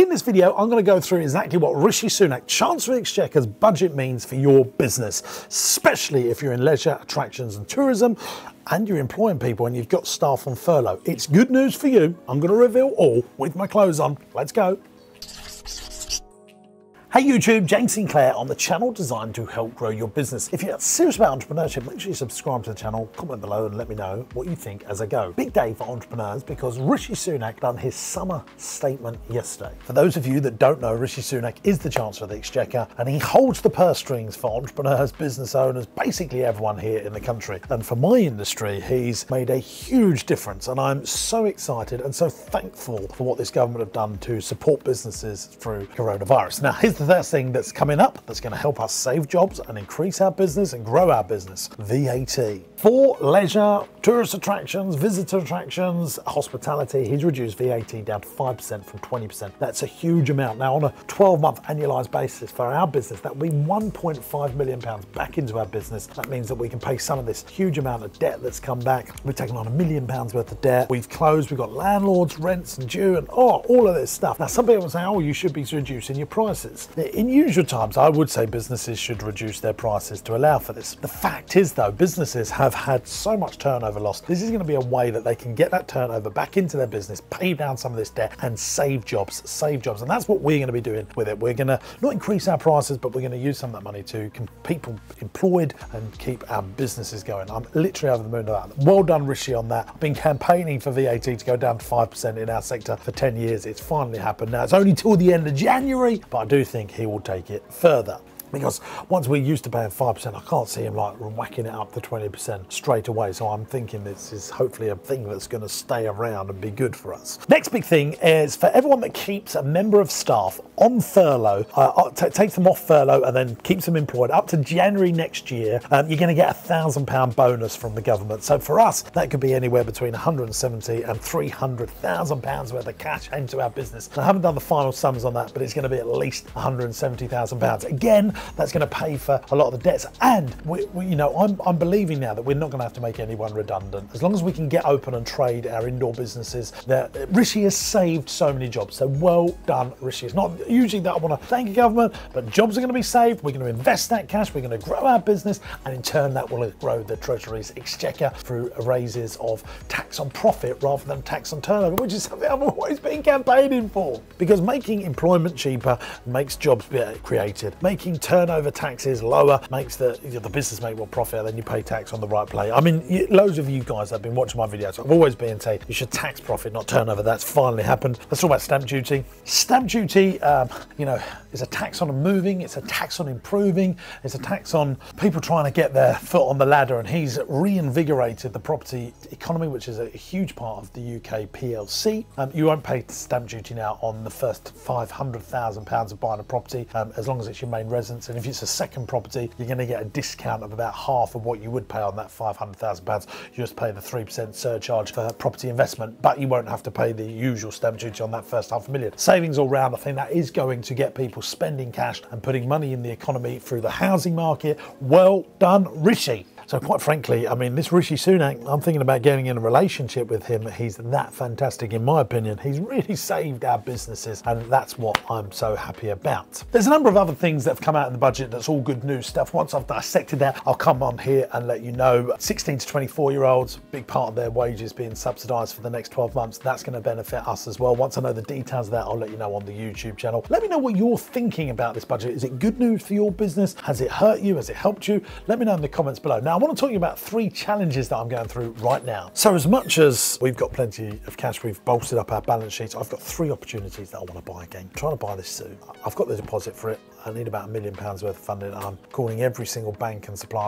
In this video, I'm going to go through exactly what Rishi Sunak, Chancellor of Exchequer's budget means for your business, especially if you're in leisure, attractions and tourism, and you're employing people and you've got staff on furlough. It's good news for you. I'm going to reveal all with my clothes on. Let's go. Hey YouTube, James Sinclair on the channel designed to help grow your business. If you're serious about entrepreneurship, make sure you subscribe to the channel, comment below and let me know what you think as I go. Big day for entrepreneurs because Rishi Sunak done his summer statement yesterday. For those of you that don't know, Rishi Sunak is the Chancellor of the Exchequer and he holds the purse strings for entrepreneurs, business owners, basically everyone here in the country. And for my industry, he's made a huge difference and I'm so excited and so thankful for what this government have done to support businesses through coronavirus. Now, here's the first thing that's coming up that's going to help us save jobs and increase our business and grow our business VAT. For leisure, tourist attractions, visitor attractions, hospitality, he's reduced VAT down to 5% from 20%. That's a huge amount. Now, on a 12 month annualized basis for our business, that will be 1.5 million pounds back into our business. That means that we can pay some of this huge amount of debt that's come back. We've taken on a million pounds worth of debt. We've closed, we've got landlords, rents and due, and oh, all of this stuff. Now, some people say, oh, you should be reducing your prices. In usual times, I would say businesses should reduce their prices to allow for this. The fact is, though, businesses have had so much turnover loss. This is going to be a way that they can get that turnover back into their business, pay down some of this debt and save jobs, save jobs. And that's what we're going to be doing with it. We're going to not increase our prices, but we're going to use some of that money to keep people employed and keep our businesses going. I'm literally over the moon of that. Well done, Rishi, on that. I've been campaigning for VAT to go down to 5% in our sector for 10 years. It's finally happened now. It's only till the end of January, but I do think he will take it further because once we're used to paying 5%, I can't see him like whacking it up to 20% straight away. So I'm thinking this is hopefully a thing that's going to stay around and be good for us. Next big thing is for everyone that keeps a member of staff on furlough, uh, uh takes them off furlough and then keeps them employed up to January next year, um, you're going to get a thousand pound bonus from the government. So for us, that could be anywhere between 170 and 300,000 pounds worth of cash into our business. I haven't done the final sums on that, but it's going to be at least 170,000 pounds. Again, that's going to pay for a lot of the debts. And we, we, you know, I'm, I'm believing now that we're not going to have to make anyone redundant. As long as we can get open and trade our indoor businesses, that Rishi has saved so many jobs. So well done, Rishi. It's not usually that I want to thank the government, but jobs are going to be saved. We're going to invest that cash. We're going to grow our business, and in turn, that will grow the Treasury's exchequer through raises of tax on profit rather than tax on turnover, which is something I've always been campaigning for. Because making employment cheaper makes jobs be created. Making turnover taxes lower makes the the business make more profit, then you pay tax on the right play. I mean, loads of you guys have been watching my videos. I've always been saying you should tax profit, not turnover. That's finally happened. Let's talk about stamp duty. Stamp duty, um, you know, is a tax on moving. It's a tax on improving. It's a tax on people trying to get their foot on the ladder. And he's reinvigorated the property economy, which is a huge part of the UK PLC. Um, you won't pay stamp duty now on the first £500,000 of buying a property um, as long as it's your main residence. And if it's a second property, you're going to get a discount of about half of what you would pay on that £500,000. You just pay the 3% surcharge for property investment, but you won't have to pay the usual stamp duty on that first half a million. Savings all round, I think that is going to get people spending cash and putting money in the economy through the housing market. Well done, Rishi. So quite frankly, I mean, this Rishi Sunak, I'm thinking about getting in a relationship with him. He's that fantastic, in my opinion. He's really saved our businesses, and that's what I'm so happy about. There's a number of other things that have come out in the budget that's all good news stuff. Once I've dissected that, I'll come on here and let you know. 16 to 24 year olds, big part of their wages being subsidised for the next 12 months. That's going to benefit us as well. Once I know the details of that, I'll let you know on the YouTube channel. Let me know what you're thinking about this budget. Is it good news for your business? Has it hurt you? Has it helped you? Let me know in the comments below. Now, want to talk to you about three challenges that I'm going through right now. So as much as we've got plenty of cash, we've bolstered up our balance sheets, I've got three opportunities that I want to buy again. I'm trying to buy this soon. I've got the deposit for it. I need about a million pounds worth of funding. I'm calling every single bank and supplier.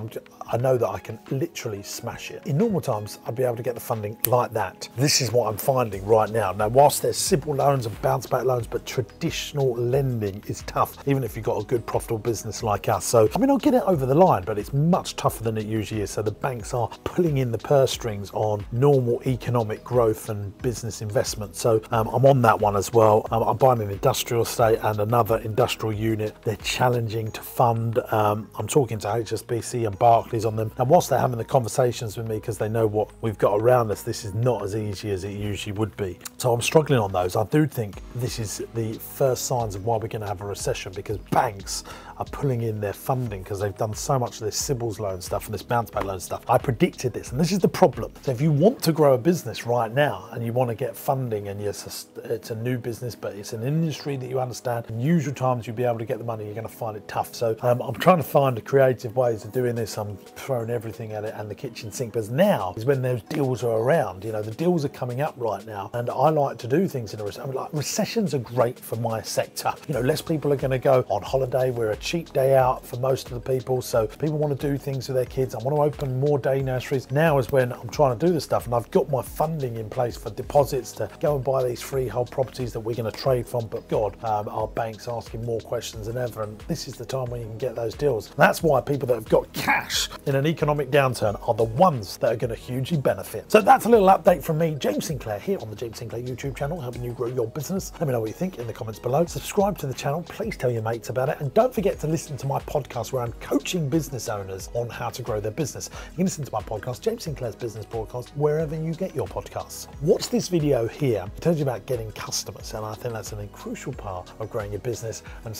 I know that I can literally smash it. In normal times, I'd be able to get the funding like that. This is what I'm finding right now. Now, whilst there's CBILS loans and bounce back loans, but traditional lending is tough, even if you've got a good profitable business like us. So, I mean, I'll get it over the line, but it's much tougher than it usually is. So the banks are pulling in the purse strings on normal economic growth and business investment. So um, I'm on that one as well. Um, I'm buying an industrial estate and another industrial unit. They're challenging to fund. Um, I'm talking to HSBC and Barclays on them. And whilst they're having the conversations with me because they know what we've got around us, this is not as easy as it usually would be. So I'm struggling on those. I do think this is the first signs of why we're going to have a recession because banks are pulling in their funding because they've done so much of this CBILS loan stuff and this bounce back loan stuff. I predicted this, and this is the problem. So if you want to grow a business right now and you want to get funding and yes, it's a new business, but it's an industry that you understand, in usual times you'll be able to get the money, you're going to find it tough. So um, I'm trying to find creative ways of doing this. I'm throwing everything at it and the kitchen sink. But now is when those deals are around. You know, the deals are coming up right now, and I like to do things in a recession. I mean, like recessions are great for my sector. You know, less people are going to go on holiday. We're a cheap day out for most of the people. So people want to do things with their kids. I want to open more day nurseries. Now is when I'm trying to do this stuff and I've got my funding in place for deposits to go and buy these freehold properties that we're going to trade from. But God, um, our bank's asking more questions than And this is the time when you can get those deals. That's why people that have got cash in an economic downturn are the ones that are going to hugely benefit. So that's a little update from me, James Sinclair, here on the James Sinclair YouTube channel, helping you grow your business. Let me know what you think in the comments below. Subscribe to the channel. Please tell your mates about it. And don't forget to listen to my podcast where I'm coaching business owners on how to grow their business. You can listen to my podcast, James Sinclair's Business Podcast, wherever you get your podcasts. Watch this video here. It tells you about getting customers, and I think that's a crucial part of growing your business. And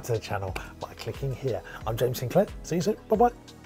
subscribe to the channel by clicking here. I'm James Sinclair. See you soon. Bye bye.